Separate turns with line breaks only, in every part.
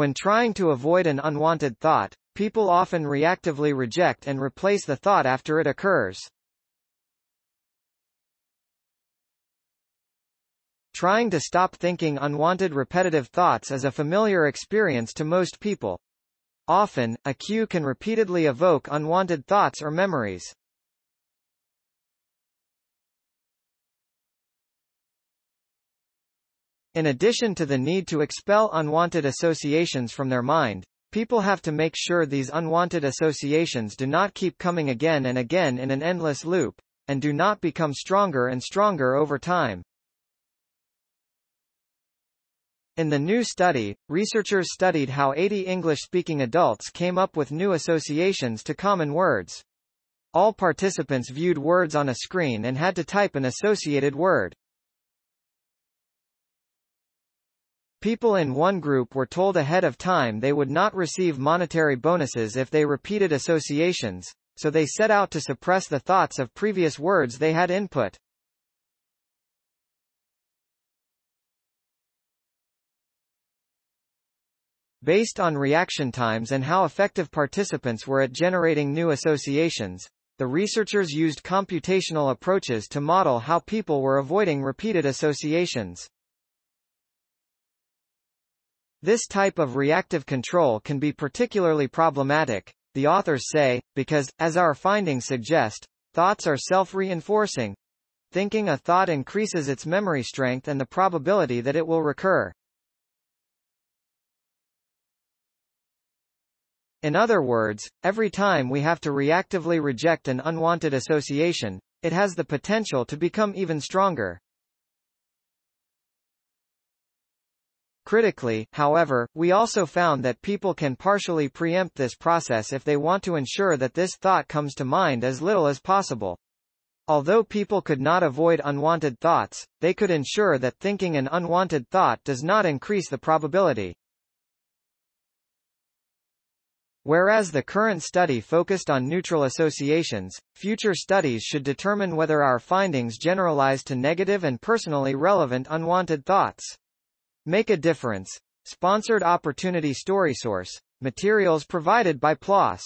When trying to avoid an unwanted thought, people often reactively reject and replace the thought after it occurs. Trying to stop thinking unwanted repetitive thoughts is a familiar experience to most people. Often, a cue can repeatedly evoke unwanted thoughts or memories. In addition to the need to expel unwanted associations from their mind, people have to make sure these unwanted associations do not keep coming again and again in an endless loop, and do not become stronger and stronger over time. In the new study, researchers studied how 80 English-speaking adults came up with new associations to common words. All participants viewed words on a screen and had to type an associated word. People in one group were told ahead of time they would not receive monetary bonuses if they repeated associations, so they set out to suppress the thoughts of previous words they had input. Based on reaction times and how effective participants were at generating new associations, the researchers used computational approaches to model how people were avoiding repeated associations. This type of reactive control can be particularly problematic, the authors say, because, as our findings suggest, thoughts are self-reinforcing. Thinking a thought increases its memory strength and the probability that it will recur. In other words, every time we have to reactively reject an unwanted association, it has the potential to become even stronger. Critically, however, we also found that people can partially preempt this process if they want to ensure that this thought comes to mind as little as possible. Although people could not avoid unwanted thoughts, they could ensure that thinking an unwanted thought does not increase the probability. Whereas the current study focused on neutral associations, future studies should determine whether our findings generalize to negative and personally relevant unwanted thoughts. Make a difference. Sponsored Opportunity Story Source. Materials provided by PLOS.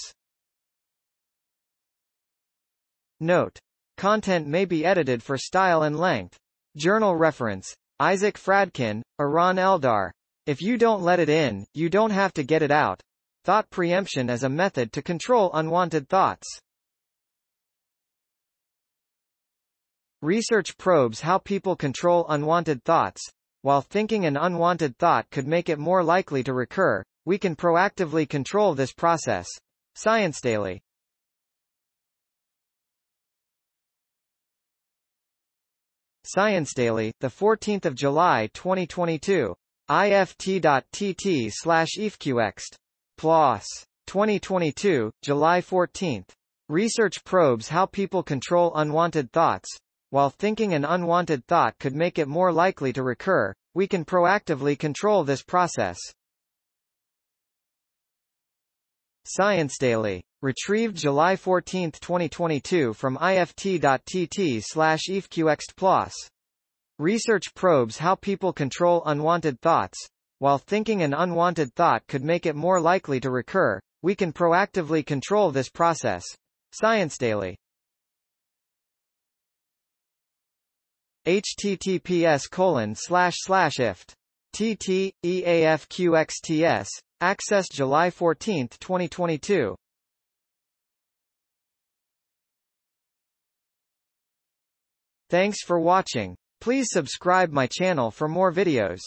Note. Content may be edited for style and length. Journal reference. Isaac Fradkin, Eran Eldar. If you don't let it in, you don't have to get it out. Thought preemption is a method to control unwanted thoughts. Research probes how people control unwanted thoughts, while thinking an unwanted thought could make it more likely to recur, we can proactively control this process. Science Daily. Science Daily, the 14th of July 2022. ift.tt slash efqext. PLOS. 2022, July 14th. Research probes how people control unwanted thoughts, while thinking an unwanted thought could make it more likely to recur, we can proactively control this process. Science Daily. Retrieved July 14, 2022 from ift.tt slash. Research probes how people control unwanted thoughts. While thinking an unwanted thought could make it more likely to recur, we can proactively control this process. Science Daily. Https colon slash slash ift. TT, EAFQXTS, accessed July 14, 2022. Thanks for watching. Please subscribe my channel for more videos.